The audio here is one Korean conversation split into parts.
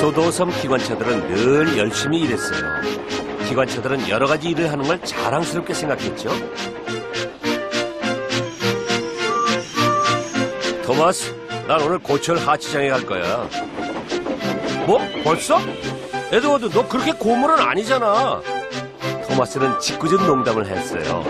교도섬 기관차들은 늘 열심히 일했어요. 기관차들은 여러 가지 일을 하는 걸 자랑스럽게 생각했죠. 토마스, 난 오늘 고철 하치장에 갈 거야. 뭐? 벌써? 에드워드, 너 그렇게 고물은 아니잖아. 토마스는 짓궂은 농담을 했어요.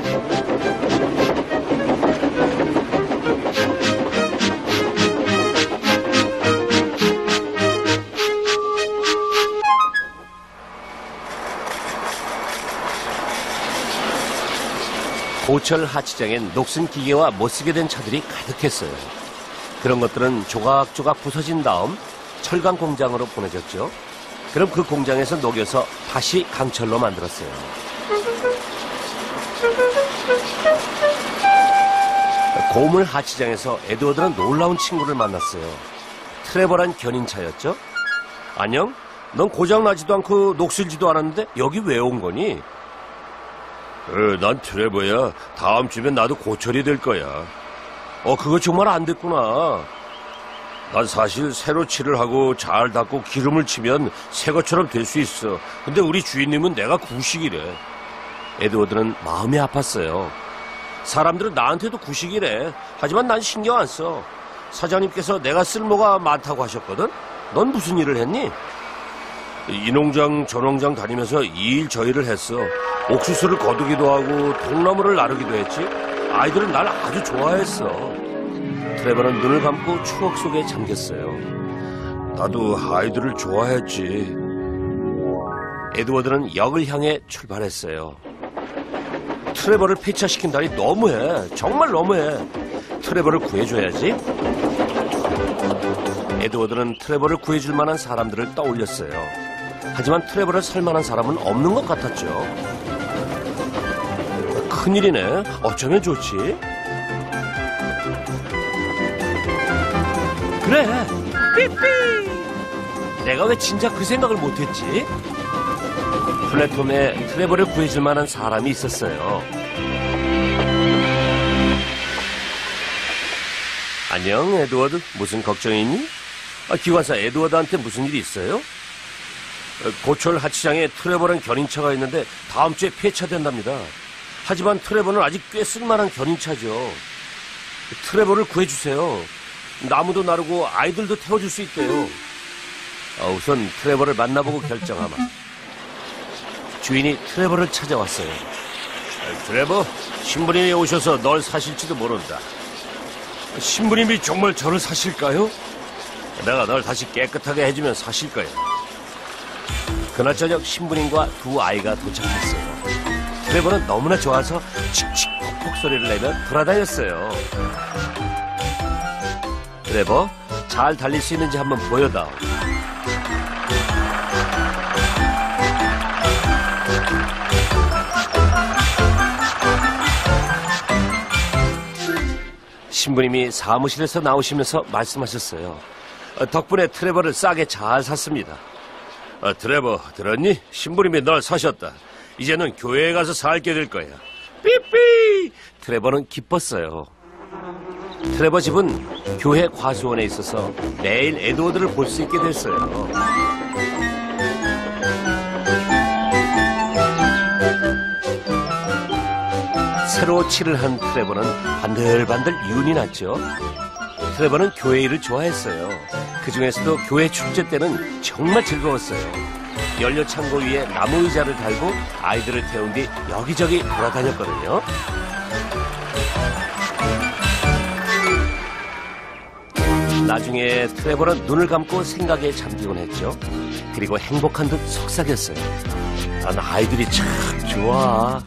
고철 하치장엔 녹슨 기계와 못 쓰게 된 차들이 가득했어요. 그런 것들은 조각조각 부서진 다음 철강 공장으로 보내졌죠. 그럼 그 공장에서 녹여서 다시 강철로 만들었어요. 고물 하치장에서 에드워드는 놀라운 친구를 만났어요. 트레버란 견인차였죠. 안녕? 넌 고장나지도 않고 녹슬지도 않았는데 여기 왜 온 거니? 어, 난 트레버야. 다음 주면 나도 고철이 될 거야. 어, 그거 정말 안 됐구나. 난 사실 새로 칠을 하고 잘 닦고 기름을 치면 새 것처럼 될 수 있어. 근데 우리 주인님은 내가 구식이래. 에드워드는 마음이 아팠어요. 사람들은 나한테도 구식이래. 하지만 난 신경 안 써. 사장님께서 내가 쓸모가 많다고 하셨거든? 넌 무슨 일을 했니? 이 농장 저 농장 다니면서 이 일 저 일을 했어. 옥수수를 거두기도 하고 통나무를 나르기도 했지. 아이들은 날 아주 좋아했어. 트레버는 눈을 감고 추억 속에 잠겼어요. 나도 아이들을 좋아했지. 에드워드는 역을 향해 출발했어요. 트레버를 폐차시킨다니 너무해. 정말 너무해. 트레버를 구해줘야지. 에드워드는 트레버를 구해줄 만한 사람들을 떠올렸어요. 하지만 트레버를 살 만한 사람은 없는 것 같았죠. 큰일이네. 어쩌면 좋지? 그래. 삐삐. 내가 왜 진작 그 생각을 못했지? 플랫폼에 트레버를 구해줄 만한 사람이 있었어요. 안녕, 에드워드. 무슨 걱정이니? 아, 기관사 에드워드한테 무슨 일이 있어요? 어, 고철 하치장에 트레버란 견인차가 있는데 다음 주에 폐차된답니다. 하지만 트레버는 아직 꽤 쓸만한 견인차죠. 트레버를 구해주세요. 나무도 나르고 아이들도 태워줄 수 있대요. 아, 우선 트레버를 만나보고 결정하마. 주인이 트레버를 찾아왔어요. 아, 트레버, 신부님이 오셔서 널 사실지도 모른다. 신부님이 정말 저를 사실까요? 내가 널 다시 깨끗하게 해주면 사실 거야. 그날 저녁 신부님과 두 아이가 도착했어요. 트레버는 너무나 좋아서 칙칙 퍽퍽 소리를 내며 돌아다녔어요. 트레버, 잘 달릴 수 있는지 한번 보여다오. 신부님이 사무실에서 나오시면서 말씀하셨어요. 어, 덕분에 트레버를 싸게 잘 샀습니다. 어, 트레버, 들었니? 신부님이 널 사셨다. 이제는 교회에 가서 살게 될 거야. 삐삐! 트레버는 기뻤어요. 트레버 집은 교회 과수원에 있어서 매일 에드워드를 볼 수 있게 됐어요. 새로 칠을 한 트레버는 반들반들 윤이 났죠. 트레버는 교회 일을 좋아했어요. 그 중에서도 교회 축제 때는 정말 즐거웠어요. 연료 창고 위에 나무 의자를 달고 아이들을 태운 뒤 여기저기 돌아다녔거든요. 나중에 트레버는 눈을 감고 생각에 잠기곤 했죠. 그리고 행복한 듯 속삭였어요. 난 아이들이 참 좋아.